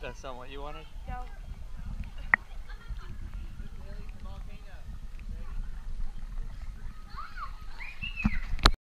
That's not what you wanted? No.